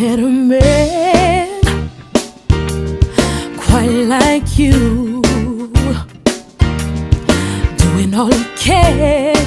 met a man quite like you, doing all he can.